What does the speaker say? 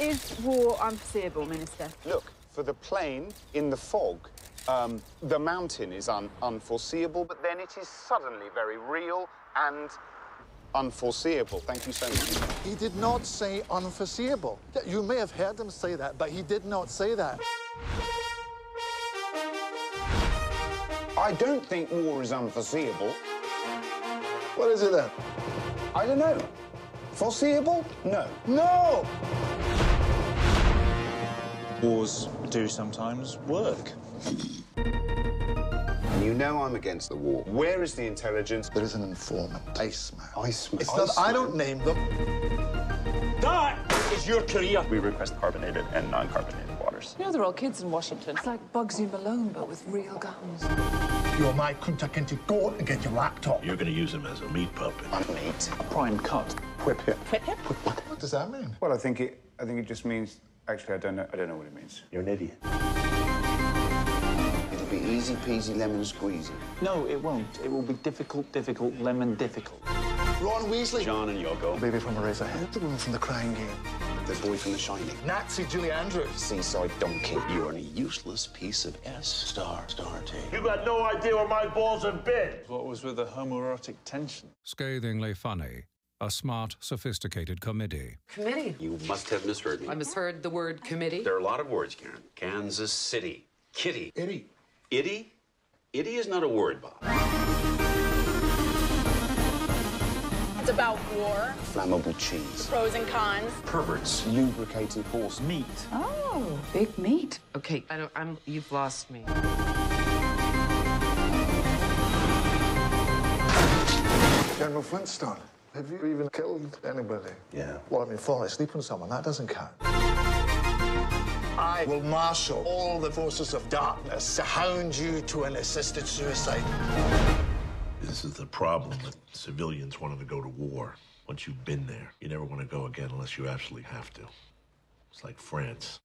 Is war unforeseeable, Minister? Look, for the plane in the fog, um, the mountain is un unforeseeable, but then it is suddenly very real and unforeseeable. Thank you so much. He did not say unforeseeable. You may have heard him say that, but he did not say that. I don't think war is unforeseeable. What is it then? I don't know. Foreseeable? No. No! Wars do sometimes work. And you know I'm against the war. Where is the intelligence? There is an informant. Iceman. Iceman. It's not, I don't name them. That is your career. We request carbonated and non-carbonated waters. You know, they're all kids in Washington. It's like Bugsy Malone, but with real guns. You're my kunta kinte go and get your laptop. You're going to use him as a meat puppet. Mate. A prime cut. Whip him. Whip hip. What does that mean? Well, I think it. I think it just means. Actually, I don't know. I don't know what it means. You're an idiot. It'll be easy peasy lemon squeezy. No, it won't. It will be difficult, difficult, lemon difficult. Ron Weasley. John and Yoko. Baby from Eraserhead. The woman from the crying game. The boy from The Shining. Nazi Julie Andrews. Seaside donkey. You are a useless piece of S star star T. You got no idea where my balls have been. What was with the homoerotic tension? Scathingly funny. A smart, sophisticated committee. Committee. You must have misheard me. I misheard the word committee. There are a lot of words, Karen. Kansas City. Kitty. Itty. Itty? Itty is not a word, Bob. It's about war, Flammable cheese. pros and cons. Perverts. Lubricated horse. Meat. Oh, big meat. Okay, I don't. I'm. You've lost me. General Flintstone. Have you even killed anybody? Yeah. Well, I mean, falling asleep on someone, that doesn't count. I will marshal all the forces of darkness to hound you to an assisted suicide. This is the problem with civilians wanting to go to war. Once you've been there, you never want to go again unless you absolutely have to. It's like France.